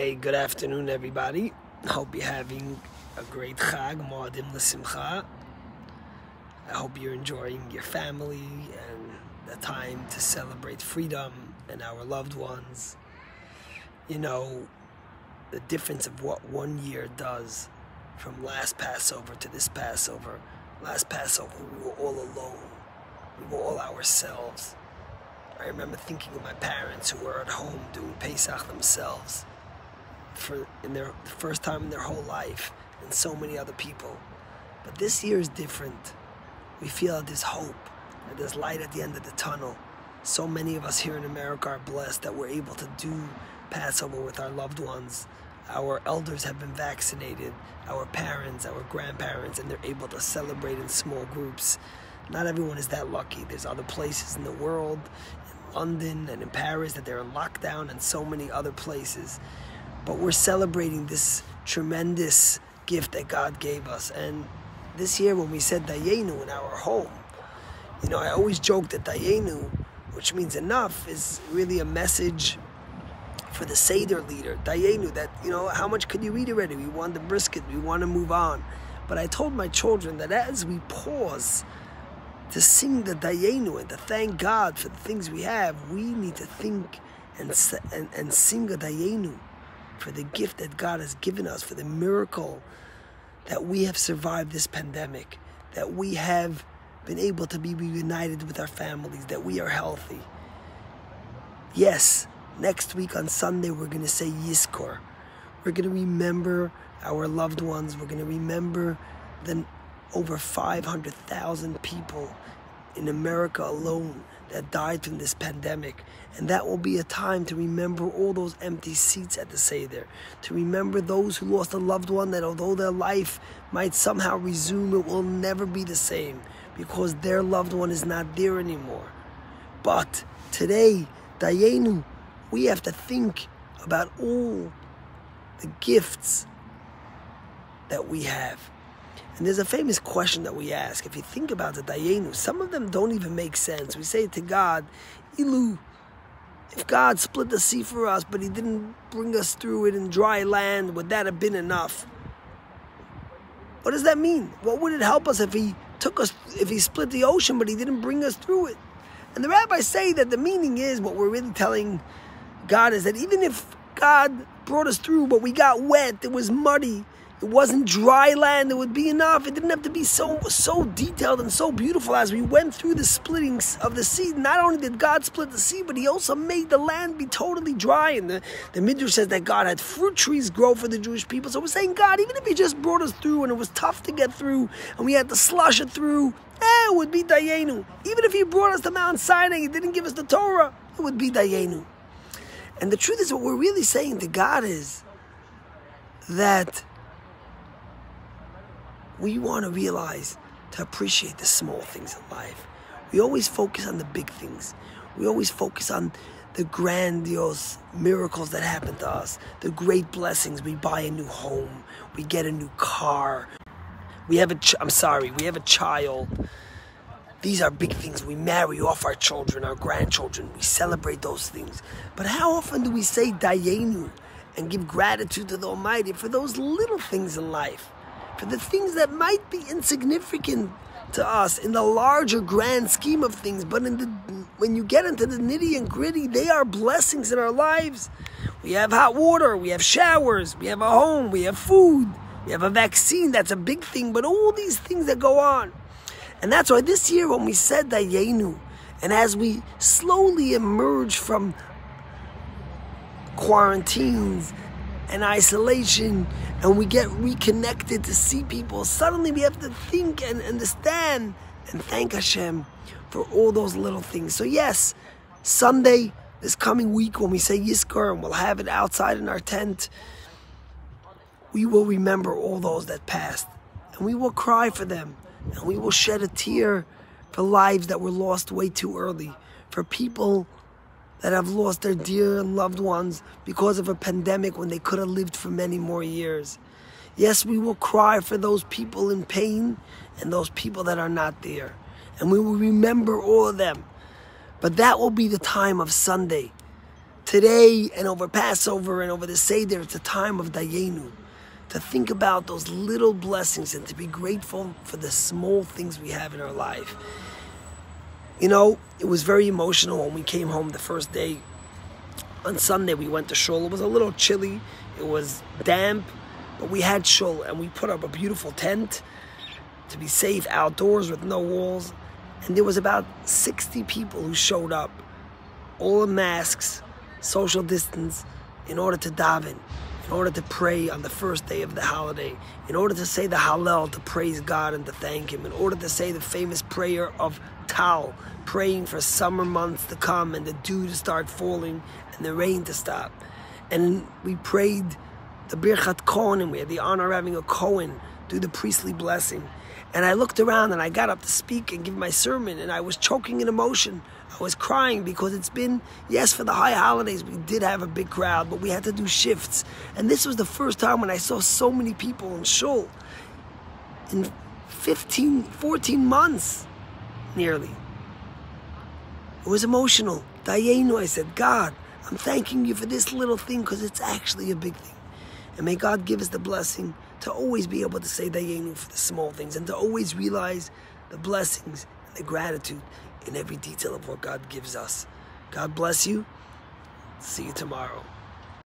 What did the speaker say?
Hey, good afternoon, everybody. Hope you're having a great Chag, Moadim L'Simcha. I hope you're enjoying your family and the time to celebrate freedom and our loved ones. You know, the difference of what one year does from last Passover to this Passover. Last Passover, we were all alone. We were all ourselves. I remember thinking of my parents who were at home doing Pesach themselves for in their the first time in their whole life, and so many other people. But this year is different. We feel this hope, that there's light at the end of the tunnel. So many of us here in America are blessed that we're able to do Passover with our loved ones. Our elders have been vaccinated, our parents, our grandparents, and they're able to celebrate in small groups. Not everyone is that lucky. There's other places in the world, in London and in Paris, that they're in lockdown, and so many other places. But we're celebrating this tremendous gift that God gave us. And this year, when we said Dayenu in our home, you know, I always joke that Dayenu, which means enough, is really a message for the Seder leader, Dayenu, that, you know, how much could you eat already? We want the brisket, we want to move on. But I told my children that as we pause to sing the Dayenu and to thank God for the things we have, we need to think and, and, and sing a Dayenu for the gift that God has given us, for the miracle that we have survived this pandemic, that we have been able to be reunited with our families, that we are healthy. Yes, next week on Sunday, we're going to say Yizkor. We're going to remember our loved ones. We're going to remember the over 500,000 people in America alone that died from this pandemic. And that will be a time to remember all those empty seats at the Seder, to remember those who lost a loved one that although their life might somehow resume, it will never be the same because their loved one is not there anymore. But today, Dayenu, we have to think about all the gifts that we have. And there's a famous question that we ask. If you think about the Dayenu, some of them don't even make sense. We say to God, Ilu, if God split the sea for us, but He didn't bring us through it in dry land, would that have been enough? What does that mean? What would it help us if He took us, if He split the ocean, but He didn't bring us through it? And the rabbis say that the meaning is what we're really telling God is that even if God brought us through, but we got wet, it was muddy, it wasn't dry land, it would be enough. It didn't have to be so so detailed and so beautiful as we went through the splittings of the sea. Not only did God split the sea, but he also made the land be totally dry. And the, the Midrash says that God had fruit trees grow for the Jewish people. So we're saying, God, even if he just brought us through and it was tough to get through and we had to slush it through, eh, it would be Dayenu. Even if he brought us to Mount Sinai, he didn't give us the Torah, it would be Dayenu. And the truth is, what we're really saying to God is that we want to realize to appreciate the small things in life. We always focus on the big things. We always focus on the grandiose miracles that happen to us, the great blessings. We buy a new home, we get a new car, we have a, I'm sorry, we have a child. These are big things. We marry off our children, our grandchildren. We celebrate those things. But how often do we say Dayenu and give gratitude to the Almighty for those little things in life? For the things that might be insignificant to us in the larger grand scheme of things, but in the when you get into the nitty and gritty, they are blessings in our lives. We have hot water, we have showers, we have a home, we have food, we have a vaccine. That's a big thing, but all these things that go on, and that's why this year when we said Dayenu, and as we slowly emerge from quarantines and isolation and we get reconnected to see people, suddenly we have to think and understand and thank Hashem for all those little things. So, yes, Sunday, this coming week, when we say Yizkor and we'll have it outside in our tent, we will remember all those that passed. And we will cry for them. And we will shed a tear for lives that were lost way too early, for people that have lost their dear and loved ones because of a pandemic when they could have lived for many more years. Yes, we will cry for those people in pain and those people that are not there. And we will remember all of them. But that will be the time of Sunday today and over Passover and over the Seder, it's a time of Dayenu. To think about those little blessings and to be grateful for the small things we have in our life. You know, it was very emotional when we came home the first day. On Sunday, we went to shul. It was a little chilly. It was damp, but we had shul and we put up a beautiful tent to be safe outdoors with no walls. And there was about 60 people who showed up, all in masks, social distance, in order to daven, in order to pray on the first day of the holiday, in order to say the Hallel, to praise God and to thank Him, in order to say the famous prayer of Tal, praying for summer months to come and the dew to start falling and the rain to stop. And we prayed the Birchat Kohen, and we had the honor of having a Kohen do the priestly blessing. And I looked around and I got up to speak and give my sermon, and I was choking in emotion. I was crying because it's been, yes, for the high holidays, we did have a big crowd, but we had to do shifts. And this was the first time when I saw so many people in Shul in 15, 14 months, nearly. It was emotional. Dayenu, I said, God, I'm thanking you for this little thing because it's actually a big thing. And may God give us the blessing to always be able to say Dayenu for the small things and to always realize the blessings and the gratitude in every detail of what God gives us. God bless you. See you tomorrow.